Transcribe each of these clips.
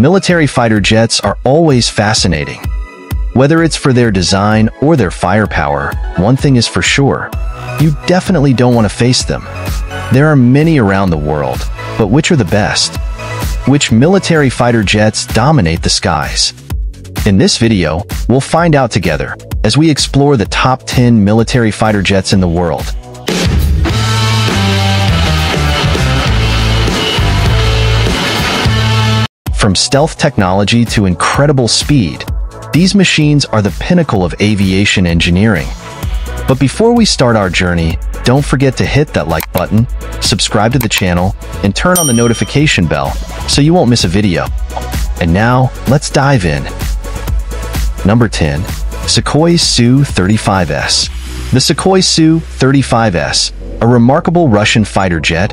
Military fighter jets are always fascinating. Whether it's for their design or their firepower, one thing is for sure. You definitely don't want to face them. There are many around the world, but which are the best? Which military fighter jets dominate the skies? In this video, we'll find out together as we explore the top 10 military fighter jets in the world. From stealth technology to incredible speed, these machines are the pinnacle of aviation engineering. But before we start our journey, don't forget to hit that like button, subscribe to the channel, and turn on the notification bell so you won't miss a video. And now, let's dive in. Number 10. Sukhoi Su-35S The Sukhoi Su-35S, a remarkable Russian fighter jet,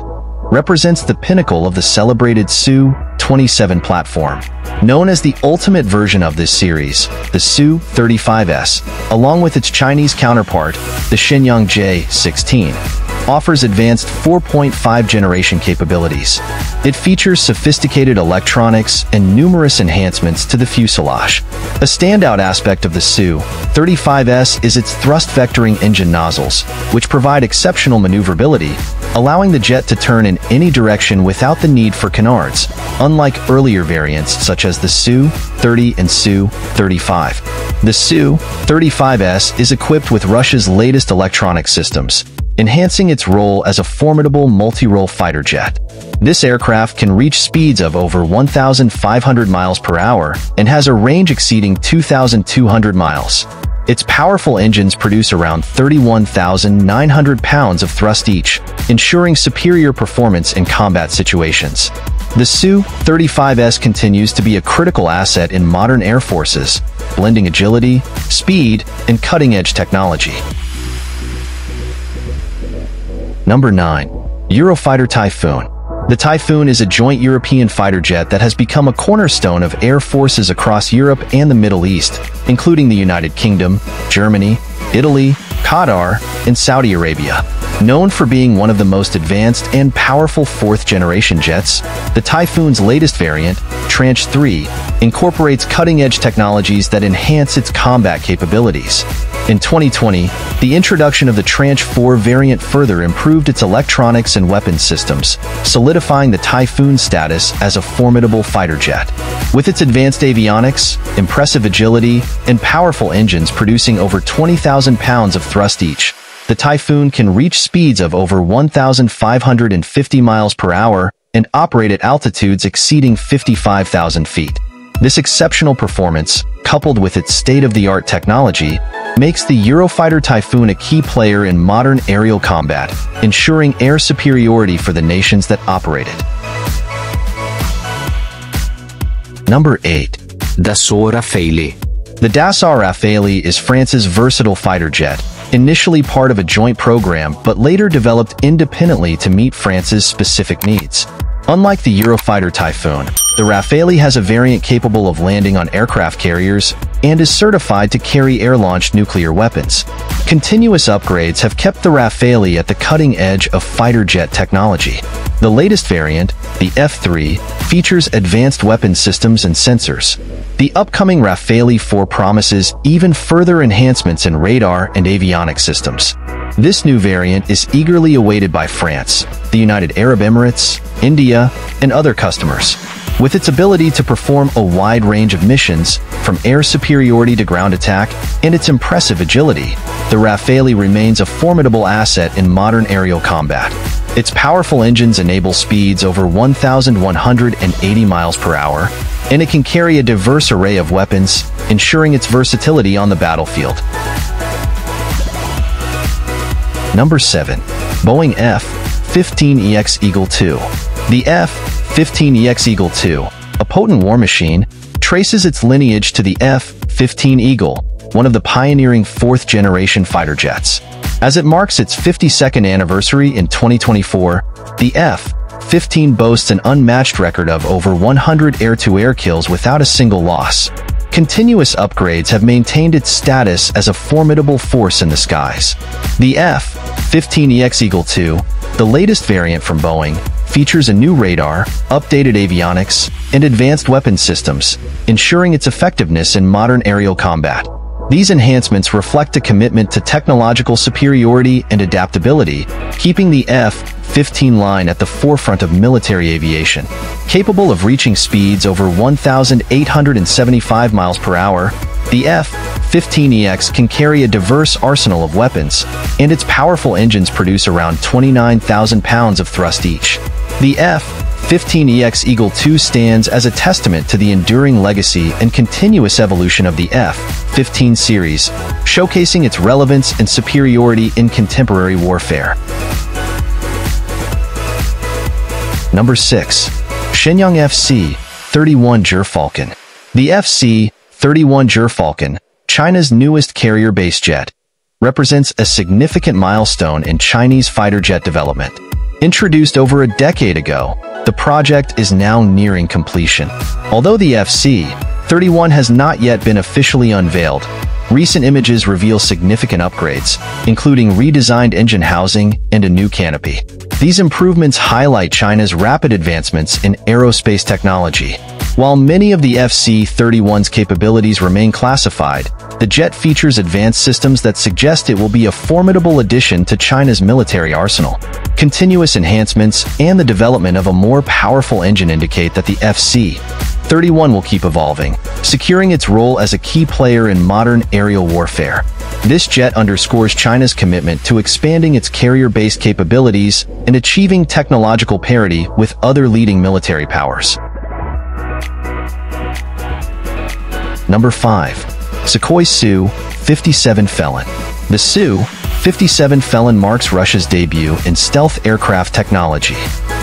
represents the pinnacle of the celebrated Su-27 platform. Known as the ultimate version of this series, the Su-35S, along with its Chinese counterpart, the Shenyang J-16, offers advanced 4.5 generation capabilities. It features sophisticated electronics and numerous enhancements to the fuselage. A standout aspect of the Su-35S is its thrust vectoring engine nozzles, which provide exceptional maneuverability, allowing the jet to turn in any direction without the need for canards, unlike earlier variants such as the Su-30 and Su-35. The Su-35S is equipped with Russia's latest electronic systems, enhancing its role as a formidable multi-role fighter jet. This aircraft can reach speeds of over 1,500 miles per hour and has a range exceeding 2,200 miles. Its powerful engines produce around 31,900 pounds of thrust each, ensuring superior performance in combat situations. The Su-35S continues to be a critical asset in modern air forces, blending agility, speed, and cutting-edge technology. Number 9. Eurofighter Typhoon The Typhoon is a joint European fighter jet that has become a cornerstone of air forces across Europe and the Middle East, including the United Kingdom, Germany, Italy, Qatar, and Saudi Arabia. Known for being one of the most advanced and powerful fourth-generation jets, the Typhoon's latest variant, Tranche 3, incorporates cutting-edge technologies that enhance its combat capabilities. In 2020, the introduction of the Tranche 4 variant further improved its electronics and weapons systems, solidifying the Typhoon's status as a formidable fighter jet. With its advanced avionics, impressive agility, and powerful engines producing over 20,000 pounds of thrust each, the Typhoon can reach speeds of over 1,550 miles per hour and operate at altitudes exceeding 55,000 feet. This exceptional performance, coupled with its state-of-the-art technology, makes the Eurofighter Typhoon a key player in modern aerial combat, ensuring air superiority for the nations that operate it. Number 8. Dassault Rafale The Dassault Rafale is France's versatile fighter jet, initially part of a joint program but later developed independently to meet France's specific needs. Unlike the Eurofighter Typhoon, the Rafale has a variant capable of landing on aircraft carriers and is certified to carry air-launched nuclear weapons. Continuous upgrades have kept the Rafale at the cutting edge of fighter jet technology. The latest variant, the F-3, features advanced weapon systems and sensors. The upcoming Rafale 4 promises even further enhancements in radar and avionics systems. This new variant is eagerly awaited by France, the United Arab Emirates, India, and other customers. With its ability to perform a wide range of missions, from air superiority to ground attack, and its impressive agility, the Rafale remains a formidable asset in modern aerial combat. Its powerful engines enable speeds over 1,180 miles per hour, and it can carry a diverse array of weapons, ensuring its versatility on the battlefield. Number 7. Boeing F-15EX Eagle II The F-15EX Eagle II, a potent war machine, traces its lineage to the F-15 Eagle, one of the pioneering fourth-generation fighter jets. As it marks its 52nd anniversary in 2024, the F-15 boasts an unmatched record of over 100 air-to-air -air kills without a single loss. Continuous upgrades have maintained its status as a formidable force in the skies. The F-15EX Eagle II, the latest variant from Boeing, features a new radar, updated avionics, and advanced weapon systems, ensuring its effectiveness in modern aerial combat. These enhancements reflect a commitment to technological superiority and adaptability, keeping the F-15 line at the forefront of military aviation. Capable of reaching speeds over 1,875 miles per hour, the F-15EX can carry a diverse arsenal of weapons, and its powerful engines produce around 29,000 pounds of thrust each. The F-15EX Eagle II stands as a testament to the enduring legacy and continuous evolution of the F-15 series, showcasing its relevance and superiority in contemporary warfare. Number 6. Shenyang FC-31 Gyrfalcon. The FC 31 Gyrfalcon, China's newest carrier-based jet, represents a significant milestone in Chinese fighter jet development. Introduced over a decade ago, the project is now nearing completion. Although the FC-31 has not yet been officially unveiled, recent images reveal significant upgrades, including redesigned engine housing and a new canopy. These improvements highlight China's rapid advancements in aerospace technology, while many of the FC-31's capabilities remain classified, the jet features advanced systems that suggest it will be a formidable addition to China's military arsenal. Continuous enhancements and the development of a more powerful engine indicate that the FC-31 will keep evolving, securing its role as a key player in modern aerial warfare. This jet underscores China's commitment to expanding its carrier-based capabilities and achieving technological parity with other leading military powers. Number 5. Sukhoi Su-57 Felon. The Su-57 Felon marks Russia's debut in stealth aircraft technology.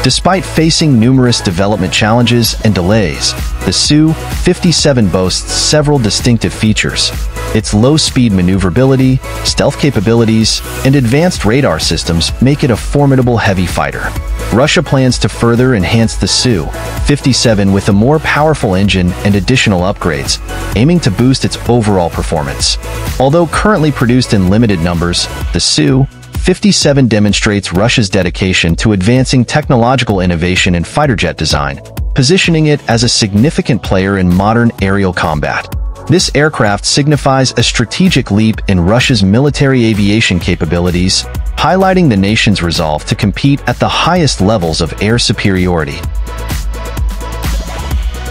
Despite facing numerous development challenges and delays, the Su-57 boasts several distinctive features. Its low-speed maneuverability, stealth capabilities, and advanced radar systems make it a formidable heavy fighter. Russia plans to further enhance the Su-57 with a more powerful engine and additional upgrades, aiming to boost its overall performance. Although currently produced in limited numbers, the Su-57 demonstrates Russia's dedication to advancing technological innovation in fighter jet design, positioning it as a significant player in modern aerial combat. This aircraft signifies a strategic leap in Russia's military aviation capabilities, highlighting the nation's resolve to compete at the highest levels of air superiority.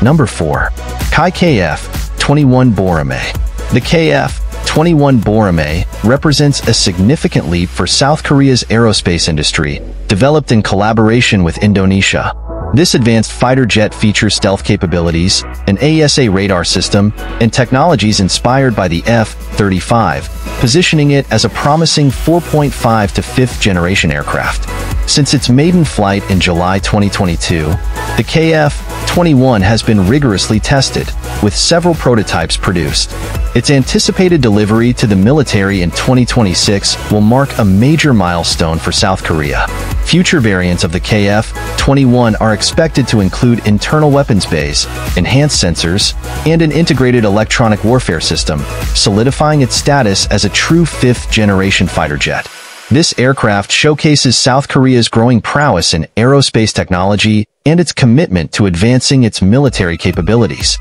Number 4. KAI KF-21 Boramae The KF-21 Boramae represents a significant leap for South Korea's aerospace industry, developed in collaboration with Indonesia. This advanced fighter jet features stealth capabilities, an AESA radar system, and technologies inspired by the F-35, positioning it as a promising 4.5 to 5th generation aircraft. Since its maiden flight in July 2022, the KF-21 has been rigorously tested, with several prototypes produced. Its anticipated delivery to the military in 2026 will mark a major milestone for South Korea. Future variants of the KF-21 are expected to include internal weapons bays, enhanced sensors, and an integrated electronic warfare system, solidifying its status as a true fifth-generation fighter jet. This aircraft showcases South Korea's growing prowess in aerospace technology and its commitment to advancing its military capabilities.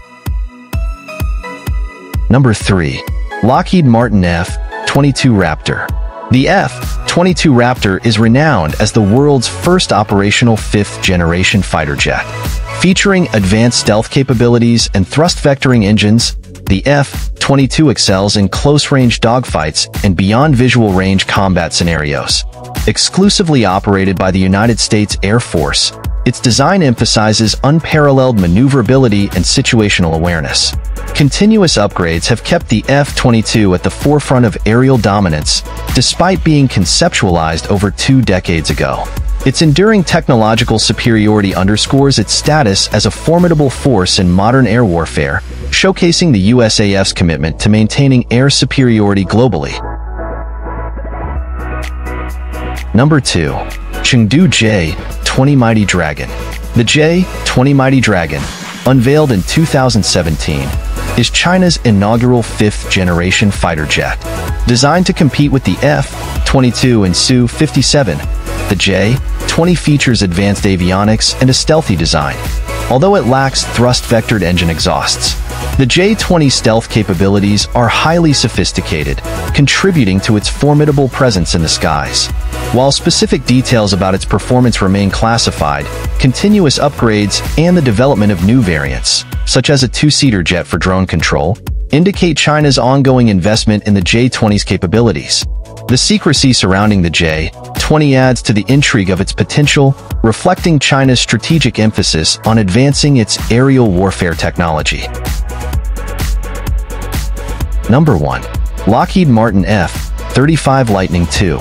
Number 3. Lockheed Martin F-22 Raptor The F-22 Raptor is renowned as the world's first operational fifth-generation fighter jet. Featuring advanced stealth capabilities and thrust-vectoring engines, the F-22 excels in close-range dogfights and beyond visual range combat scenarios. Exclusively operated by the United States Air Force, its design emphasizes unparalleled maneuverability and situational awareness. Continuous upgrades have kept the F-22 at the forefront of aerial dominance, despite being conceptualized over two decades ago. Its enduring technological superiority underscores its status as a formidable force in modern air warfare, showcasing the USAF's commitment to maintaining air superiority globally. Number 2. Chengdu J-20 Mighty Dragon The J-20 Mighty Dragon, unveiled in 2017, is China's inaugural fifth-generation fighter jet. Designed to compete with the F-22 and Su-57, The J-20 features advanced avionics and a stealthy design, although it lacks thrust-vectored engine exhausts. The J-20 stealth capabilities are highly sophisticated, contributing to its formidable presence in the skies. While specific details about its performance remain classified, continuous upgrades and the development of new variants, such as a two-seater jet for drone control, indicate China's ongoing investment in the J-20's capabilities. The secrecy surrounding the J-20 adds to the intrigue of its potential, reflecting China's strategic emphasis on advancing its aerial warfare technology. Number 1. Lockheed Martin F-35 Lightning II.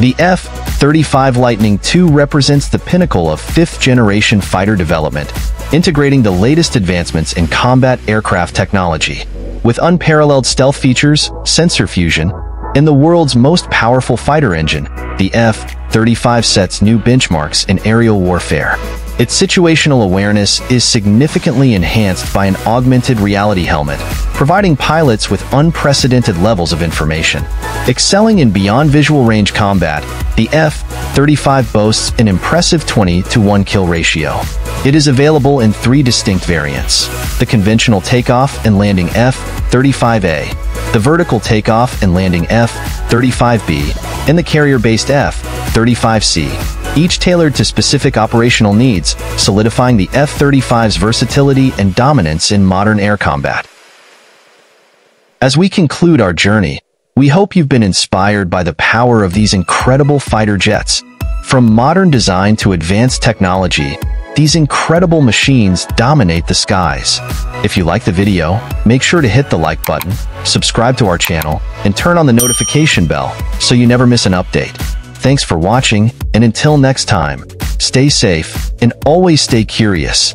The F-35 Lightning II represents the pinnacle of fifth-generation fighter development, integrating the latest advancements in combat aircraft technology. With unparalleled stealth features, sensor fusion, and the world's most powerful fighter engine, the F-35 sets new benchmarks in aerial warfare. Its situational awareness is significantly enhanced by an augmented reality helmet, providing pilots with unprecedented levels of information. Excelling in beyond visual range combat, the F-35 boasts an impressive 20 to 1 kill ratio. It is available in three distinct variants. The conventional takeoff and landing F-35A, the vertical takeoff and landing F-35B, and the carrier-based F-35C each tailored to specific operational needs, solidifying the F-35's versatility and dominance in modern air combat. As we conclude our journey, we hope you've been inspired by the power of these incredible fighter jets. From modern design to advanced technology, these incredible machines dominate the skies. If you like the video, make sure to hit the like button, subscribe to our channel, and turn on the notification bell so you never miss an update. Thanks for watching, and until next time, stay safe and always stay curious.